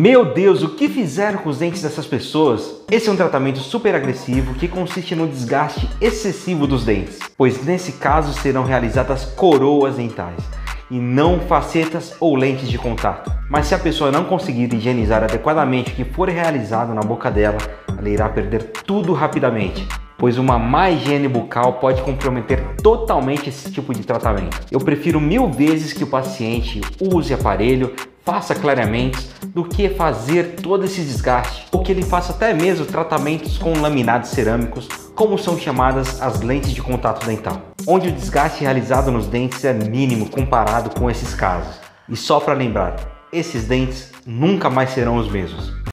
Meu Deus, o que fizeram com os dentes dessas pessoas? Esse é um tratamento super agressivo que consiste no desgaste excessivo dos dentes, pois nesse caso serão realizadas coroas dentais e não facetas ou lentes de contato. Mas se a pessoa não conseguir higienizar adequadamente o que for realizado na boca dela, ela irá perder tudo rapidamente, pois uma má higiene bucal pode comprometer totalmente esse tipo de tratamento. Eu prefiro mil vezes que o paciente use aparelho, faça clareamentos, do que fazer todo esse desgaste, ou que ele faça até mesmo tratamentos com laminados cerâmicos, como são chamadas as lentes de contato dental, onde o desgaste realizado nos dentes é mínimo comparado com esses casos. E só para lembrar, esses dentes nunca mais serão os mesmos.